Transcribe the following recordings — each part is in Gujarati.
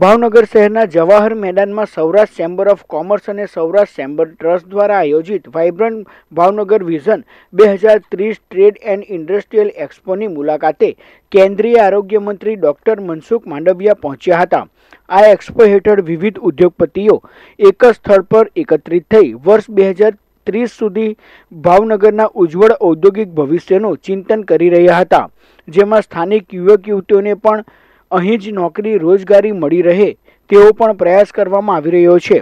ભાવનગર શહેરના જવાહર મેદાનમાં સૌરાષ્ટ્ર ચેમ્બર ઓફ કોમર્સ અને સૌરાષ્ટ્ર ચેમ્બર ટ્રસ્ટ દ્વારા આયોજિત વાઇબ્રન્ટ ભાવનગર વિઝન બે હજાર ત્રીસ ટ્રેડ એન્ડ ઇન્ડસ્ટ્રીયલ એક્સપોની મુલાકાતે કેન્દ્રીય આરોગ્ય મંત્રી ડોક્ટર મનસુખ માંડવિયા પહોંચ્યા હતા. આ એક્સપો હેઠળ વિવિધ ઉદ્યોગપતિઓ એક જ સ્થળ પર એકત્રિત થઈ વર્ષ બે હજાર ત્રીસ સુધી ભાવનગરના ઉજ્જવળ ઔદ્યોગિક ભવિષ્યનું ચિંતન કરી રહ્યા હતા. જેમાં સ્થાનિક યુવક યુવતીઓને પણ અહીં જ નોકરી રોજગારી મળી રહે તેવો પણ પ્રયાસ કરવામાં આવી રહ્યો છે.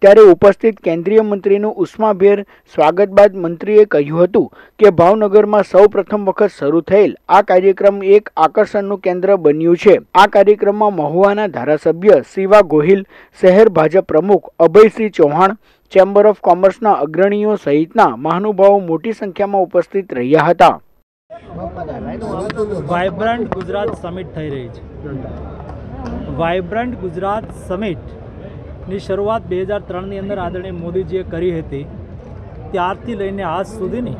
ત્યારે ઉપસ્થિત કેન્દ્રીય મંત્રીનું ઉષ્માભેર સ્વાગત બાદ મંત્રીએ કહ્યું હતું કે ભાવનગરમાં સૌ પ્રથમ વખત શરૂ થયેલ આ કાર્યક્રમ એક આકર્ષણનું કેન્દ્ર બન્યું છે. આ કાર્યક્રમમાં મહુવાના ધારાસભ્ય શિવા ગોહિલ, શહેર ભાજપ પ્રમુખ અભયસિંહ ચૌહાણ, ચેમ્બર ઓફ કોમર્સના અગ્રણીઓ સહિતના મહાનુભાવો મોટી સંખ્યામાં ઉપસ્થિત રહ્યા હતા. વાઇબ્રન્ટ ગુજરાત સમિટ થઈ રહી છે. વાઇબ્રન્ટ ગુજરાત સમિટની શરૂઆત બે હજાર ત્રણની અંદર આદરણીય મોદીજીએ કરી હતી. ત્યારથી લઈને આજ સુધીની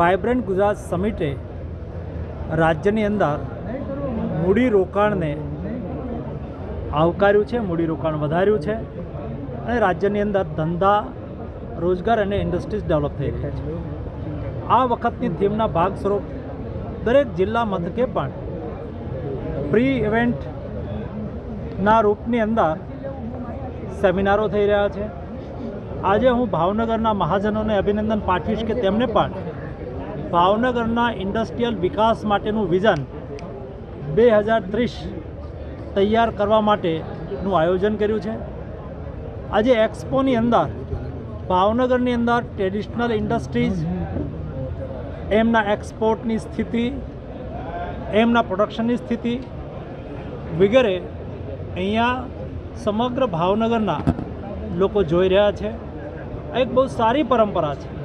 વાઇબ્રન્ટ ગુજરાત સમિટે રાજ્યની અંદર મૂડી રોકાણને આવકાર્યું છે, મૂડી રોકાણ વધાર્યું છે અને રાજ્યની અંદર ધંધા, રોજગાર અને ઇન્ડસ્ટ્રીઝ ડેવલપ થઈ રહ્યા છે. આ વખતની થીમના ભાગ સ્વરૂપ દરેક જિલ્લા મથકે પણ પ્રી ઇવેન્ટના રૂપની અંદર સેમિનારો થઈ રહ્યા છે. આજે હું ભાવનગરના મહાજનોને અભિનંદન પાઠવીશ કે તેમને પણ ભાવનગરના ઇન્ડસ્ટ્રીયલ વિકાસ માટેનું વિઝન બે હજાર ત્રીસ તૈયાર કરવા માટેનું આયોજન કર્યું છે. આજે એક્સપોની અંદર ભાવનગરની અંદર ટ્રેડિશનલ ઇન્ડસ્ટ્રીઝ એમના એક્સપોર્ટની સ્થિતિ, એમના પ્રોડક્શનની સ્થિતિ વગેરે અહીંયા સમગ્ર ભાવનગરના લોકો જોઈ રહ્યા છે. એક બહુ સારી પરંપરા છે.